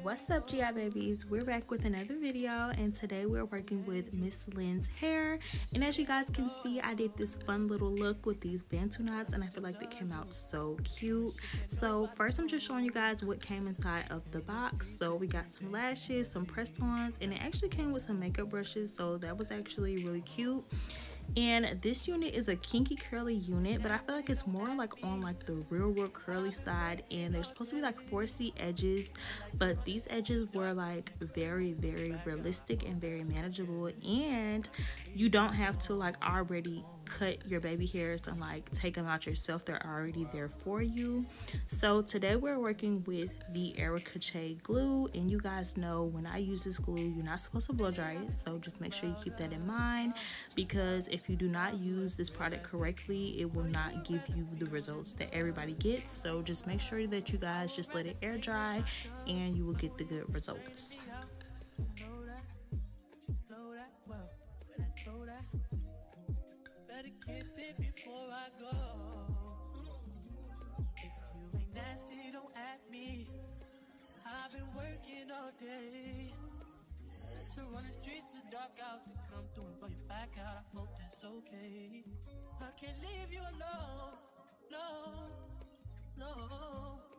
What's up GI babies? We're back with another video and today we're working with Mslynn's hair and as you guys can see I did this fun little look with these bantu knots and I feel like they came out so cute. So first I'm just showing you guys what came inside of the box. So we got some lashes, some press-ons and it actually came with some makeup brushes so that was actually really cute and this unit is a kinky curly unit but i feel like it's more like on like the real real curly side and they're supposed to be like 4c edges but these edges were like very very realistic and very manageable and you don't have to like already cut your baby hairs and like take them out yourself. They're already there for you. So today we're working with the Ericka J glue. And you guys know when I use this glue you're not supposed to blow dry it. So just make sure you keep that in mind. Because if you do not use this product correctly it will not give you the results that everybody gets. So just make sure that you guys just let it air dry and you will get the good results kiss it before I go. If you ain't nasty, don't at me. I've been working all day. To run the streets in the dark out, to come through and blow your back out. I hope that's okay. I can't leave you alone. No, no.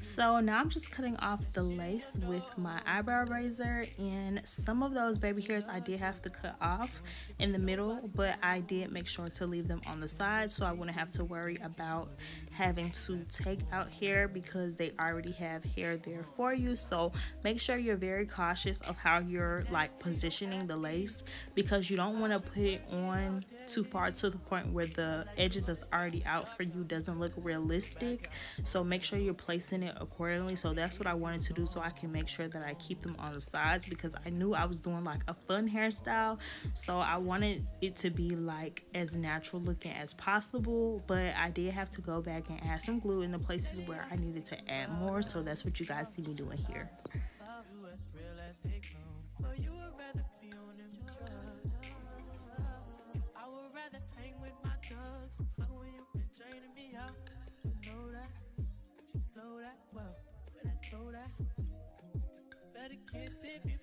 So now I'm just cutting off the lace with my eyebrow razor and some of those baby hairs I did have to cut off in the middle but I did make sure to leave them on the side so I wouldn't have to worry about having to take out hair because they already have hair there for you. So make sure you're very cautious of how you're like positioning the lace because you don't want to put it on too far to the point where the edges that's already out for you doesn't look realistic. So make sure you're placing it accordingly. So that's what I wanted to do so I can make sure that I keep them on the sides because I knew I was doing like a fun hairstyle. So I wanted it to be like as natural looking as possible but I did have to go back and add some glue in the places where I needed to add more. So that's what you guys see me doing here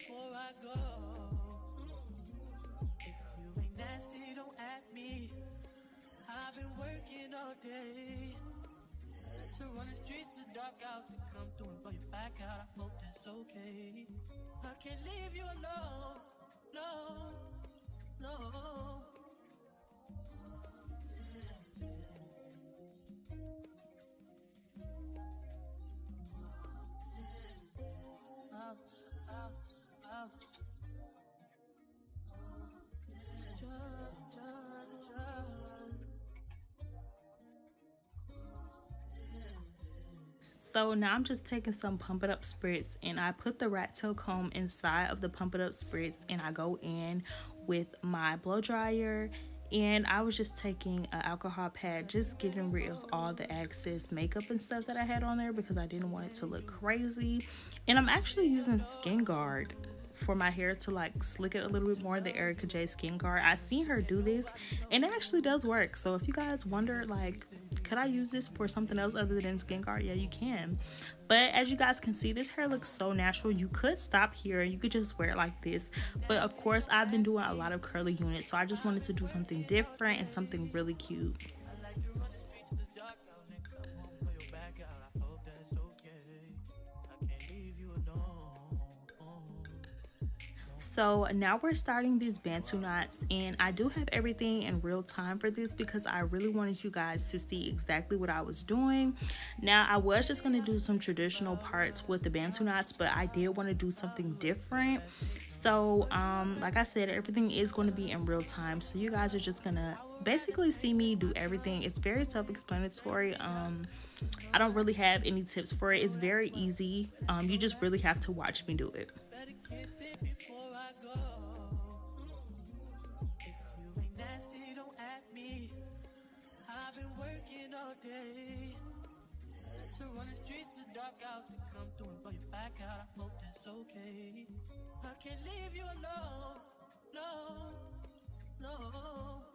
before I go. If you ain't nasty, don't at me. I've been working all day. To run the streets in the dark out, to come through and blow your back out. I hope that's okay. I can't leave you alone. No, no. So now I'm just taking some Pump It Up Spritz and I put the rat tail comb inside of the Pump It Up Spritz and I go in with my blow dryer and I was just taking an alcohol pad just getting rid of all the excess makeup and stuff that I had on there because I didn't want it to look crazy and I'm actually using Skin Guard for my hair to like slick it a little bit more the Ericka J Skin Guard. I've seen her do this and it actually does work. So if you guys wonder like could I use this for something else other than Skin Guard? Yeah, you can. But as you guys can see, this hair looks so natural. You could stop here. You could just wear it like this. But of course, I've been doing a lot of curly units. So I just wanted to do something different and something really cute. So now we're starting these bantu knots and I do have everything in real time for this because I really wanted you guys to see exactly what I was doing. Now I was just going to do some traditional parts with the bantu knots but I did want to do something different. So um, like I said everything is going to be in real time so you guys are just going to basically see me do everything. It's very self-explanatory. Um, I don't really have any tips for it. It's very easy. Um, you just really have to watch me do it. To run the streets in the dark out to come through and blow your back out. I hope that's okay. I can't leave you alone. No, no.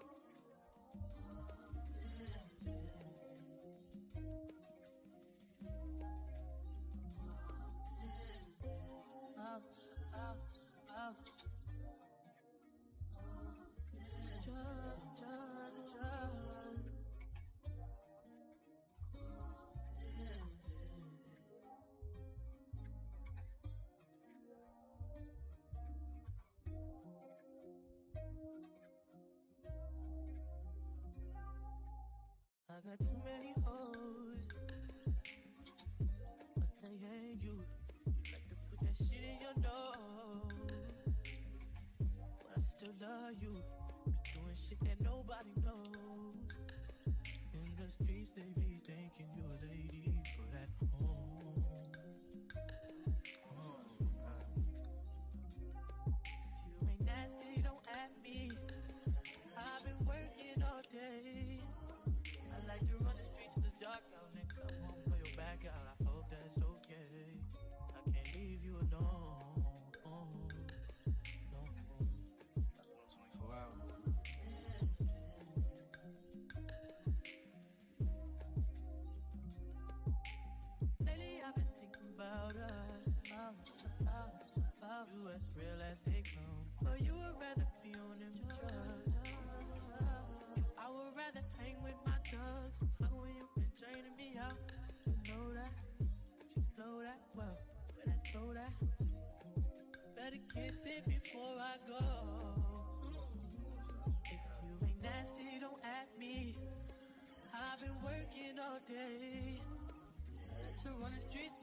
I got too many hoes. I can't hang you. Like to put that shit in your nose. But I still love you. Be doing shit that nobody knows. In the streets, they be thinking you a about real as they come. But you would rather be on them drugs. I would rather hang with my thugs. Fuck when you been draining me out. You know that, you know that well. Better throw that. Better kiss it before I go. If you ain't nasty, don't at me. I've been working all day. To run the streets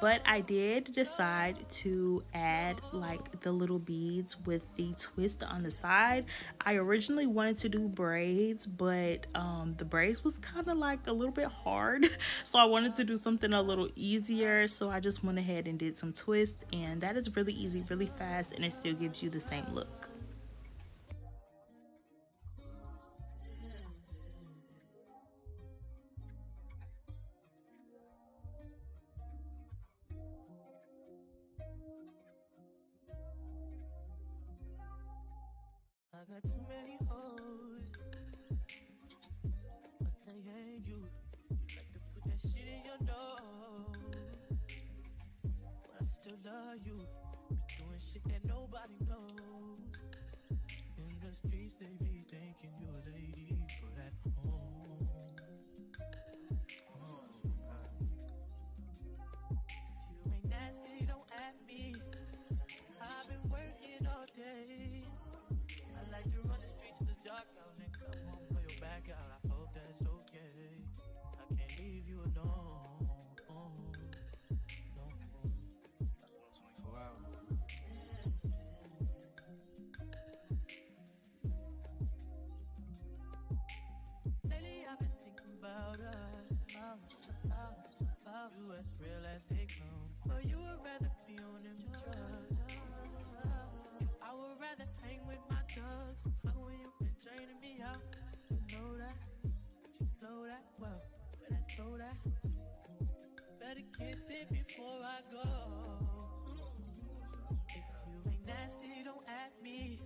But I did decide to add like the little beads with the twist on the side. I originally wanted to do braids, but um, the braids was kind of like a little bit hard. So I wanted to do something a little easier. So I just went ahead and did some twist and that is really easy, really fast, and it still gives you the same look. Love you. Be doing shit that nobody knows. In the streets, they be thinking you're a lady, but at home. But you would rather be on drugs. I would rather hang with my thugs. Fuck when you been draining me out. You know that, you know that well. Throw that. Better kiss it before I go. If you ain't nasty, don't at me.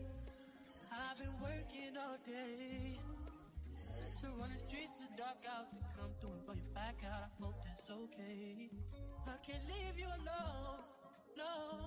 I've been working all day. To run the streets dark out to come through and blow your back out. I hope that's okay. I can't leave you alone. No.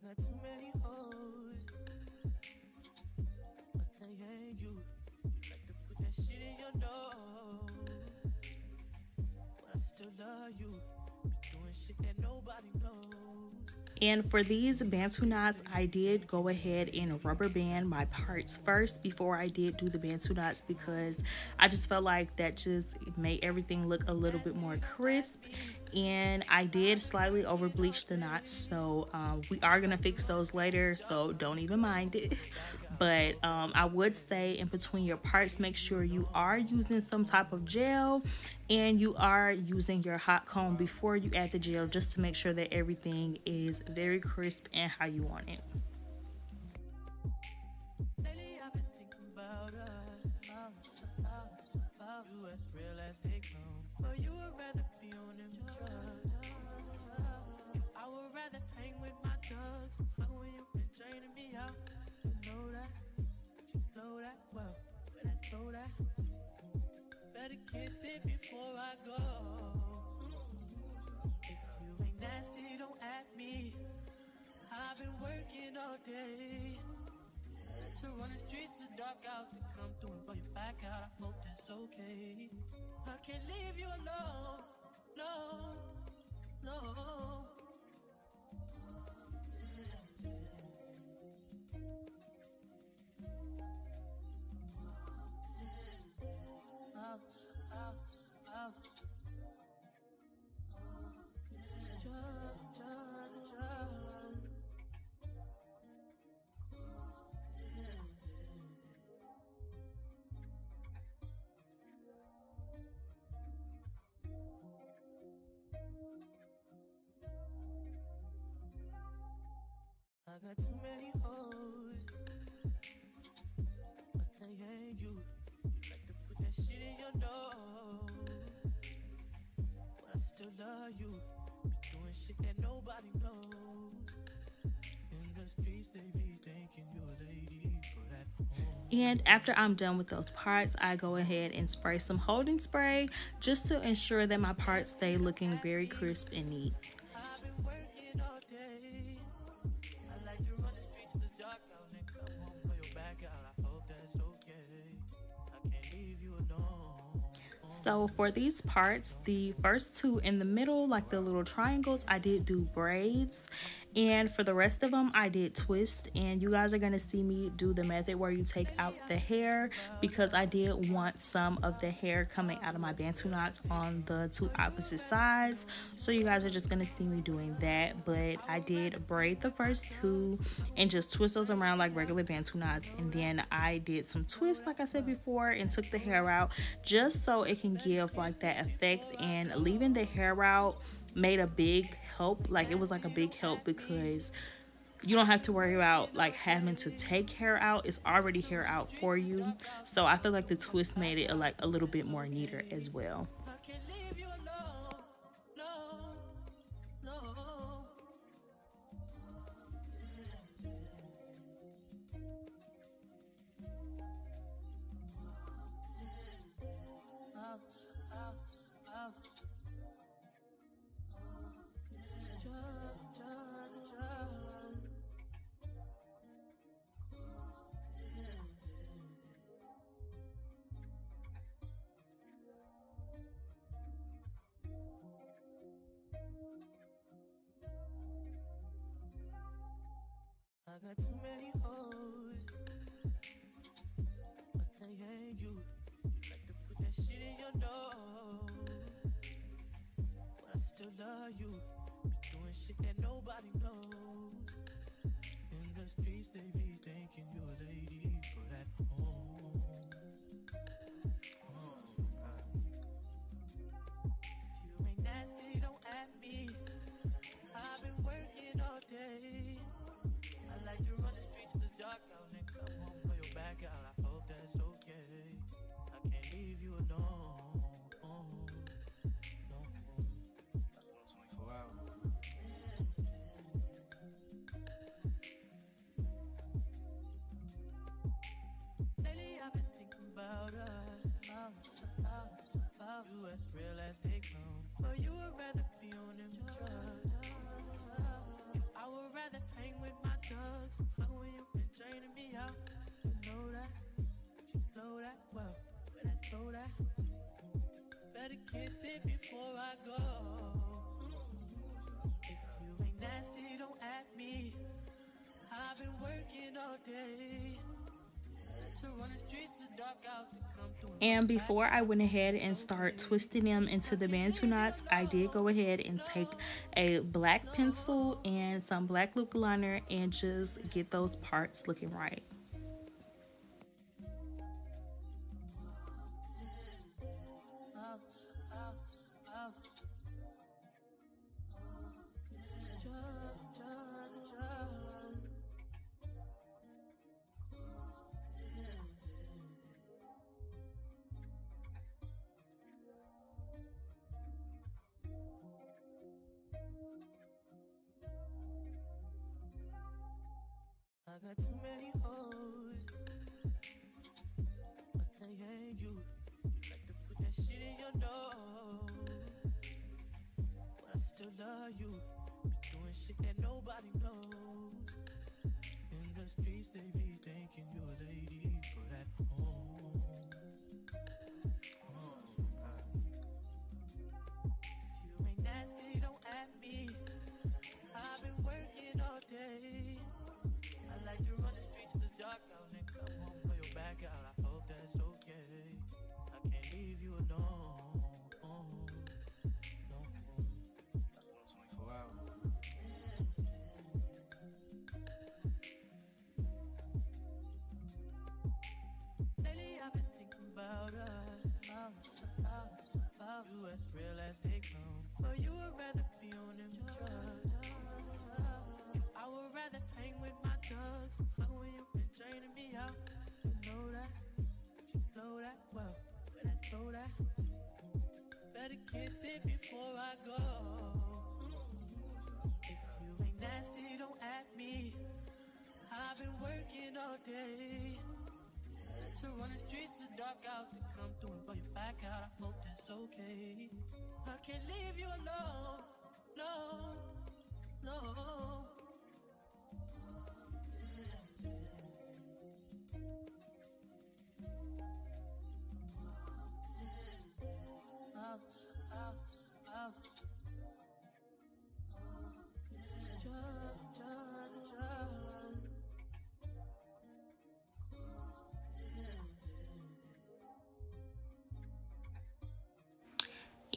I got too many hoes, but they ain't you. You like to put that shit in your nose, but I still love you. And for these Bantu knots, I did go ahead and rubber band my parts first before I did do the Bantu knots because I just felt like that just made everything look a little bit more crisp. And I did slightly over bleach the knots, so um, we are gonna fix those later, so don't even mind it. But um, I would say in between your parts, make sure you are using some type of gel and you are using your hot comb before you add the gel just to make sure that everything is very crisp and how you want it. Better kiss it before I go. If you ain't nasty, don't at me. I've been working all day. To run the streets in the dark out to come through and blow your back out. I hope that's okay. I can't leave you alone. No, no. I got too many hoes, but they ain't you. You like to put that shit in your nose, but I still love you. Be doing shit that nobody knows. And after I'm done with those parts, I go ahead and spray some holding spray just to ensure that my parts stay looking very crisp and neat. So for these parts, the first two in the middle, like the little triangles, I did do braids. And for the rest of them, I did twist. And you guys are going to see me do the method where you take out the hair because I did want some of the hair coming out of my Bantu knots on the two opposite sides. So you guys are just going to see me doing that. But I did braid the first two and just twist those around like regular Bantu knots. And then I did some twists, like I said before, and took the hair out just so it can give like that effect. And leaving the hair out made a big help like it was like a big help because you don't have to worry about like having to take hair out. It's already hair out for you. So i feel like the twist made it like a little bit more neater as well I got too many hoes, but they ain't you. You like to put that shit in your nose, but I still love you. Be doing shit that nobody knows. In the streets, they be thinking you a lady, us, real as they. But you would rather be on them drugs. I would rather hang with my thugs. Fuck when you been draining me out. You know that, you know that well. But I know that. Better kiss it before I go. If you ain't nasty, don't act me. I've been working all day. And before I went ahead and start twisting them into the bantu knots, I did go ahead and take a black pencil and some black lip liner and just get those parts looking right. I got too many hoes. But they ain't you. You like to put that shit in your nose. But I still love you. Be doing shit that nobody knows. In the streets, they be thinking you a lady, about you as real as they come. But you would rather be on them drugs. I would rather hang with my thugs. Fuck when you been draining me out. You know that, you know that well. But I throw that. Better kiss it before I go. If you ain't nasty, don't at me. I've been working all day. To run the streets dark out to come through and blow your back out. I hope that's okay. I can't leave you alone. No, no.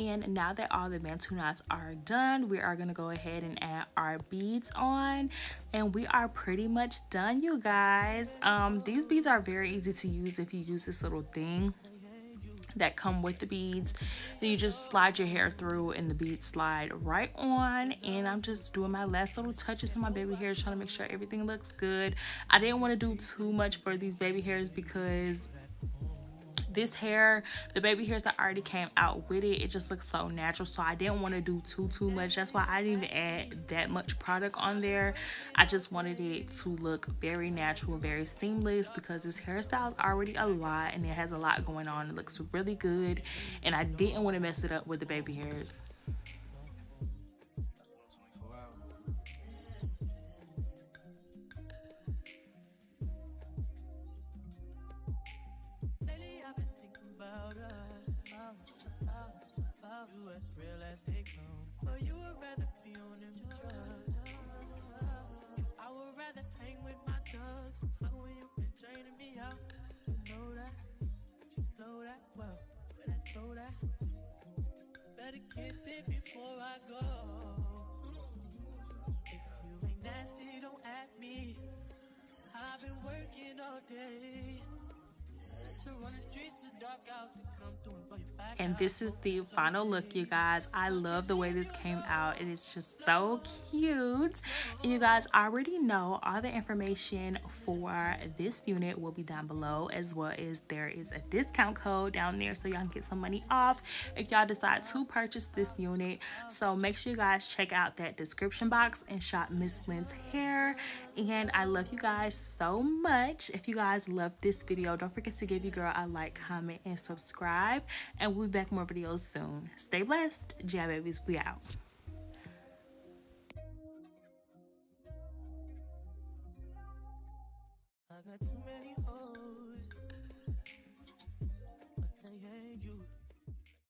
And now that all the bantu knots are done, we are going to go ahead and add our beads on. And we are pretty much done, you guys. Um, these beads are very easy to use if you use this little thing that come with the beads. Then you just slide your hair through and the beads slide right on. And I'm just doing my last little touches on my baby hairs, trying to make sure everything looks good. I didn't want to do too much for these baby hairs because this hair the baby hairs that already came out with it it just looks so natural. So i didn't want to do too too much. That's why i didn't even add that much product on there. I just wanted it to look very natural very seamless because this hairstyle is already a lot and it has a lot going on. It looks really good and i didn't want to mess it up with the baby hairs as real as they come. But you would rather be on them drugs. I would rather hang with my thugs. Fuck when you been draining me out. You know that, you know that well. But I throw that. Better kiss it before I go. If you ain't nasty, don't at me. I've been working all day. To run the streets and this is the final look you guys. I love the way this came out. It is just so cute. And you guys already know all the information for this unit will be down below as well as there is a discount code down there so y'all can get some money off if y'all decide to purchase this unit. So make sure you guys check out that description box and shop Mslynn's hair. And i love you guys so much. If you guys love this video don't forget to give your girl a like comment and subscribe. And we'll be back more videos soon. Stay blessed. Yeah babies we out